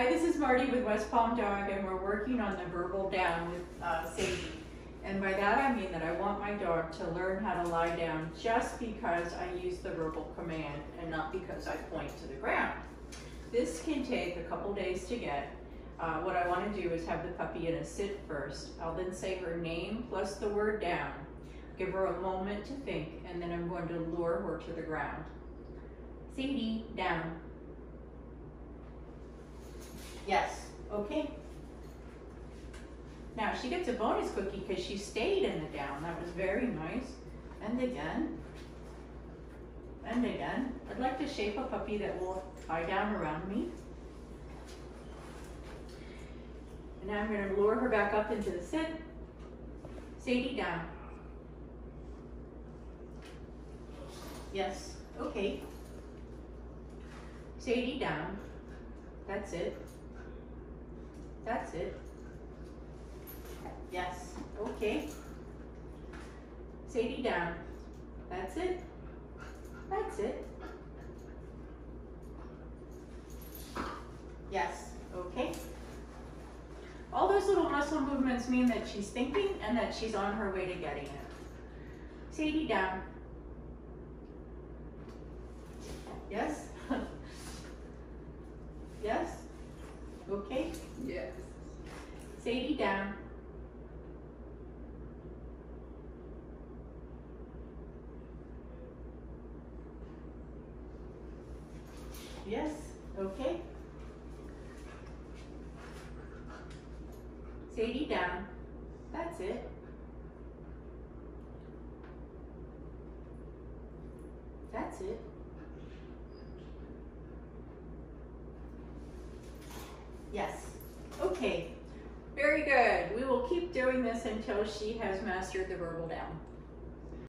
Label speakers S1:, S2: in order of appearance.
S1: Hi, this is Marty with West Palm Dog, and we're working on the verbal down with uh, Sadie. And by that I mean that I want my dog to learn how to lie down just because I use the verbal command and not because I point to the ground. This can take a couple days to get. Uh, what I want to do is have the puppy in a sit first. I'll then say her name plus the word down. Give her a moment to think, and then I'm going to lure her to the ground. Sadie, down. Yes, okay. Now she gets a bonus cookie because she stayed in the down. That was very nice. And again. And again. I'd like to shape a puppy that will lie down around me. And now I'm going to lure her back up into the sit. Sadie down. Yes, okay. Sadie down. That's it. That's it. Yes, okay. Sadie down. That's it. That's it. Yes, okay. All those little muscle movements mean that she's thinking and that she's on her way to getting it. Sadie down. Yes? yes? Okay.
S2: Yes.
S1: Sadie down. Yes, okay. Sadie down. That's it. That's it. Yes. Okay. Very good. We will keep doing this until she has mastered the verbal down.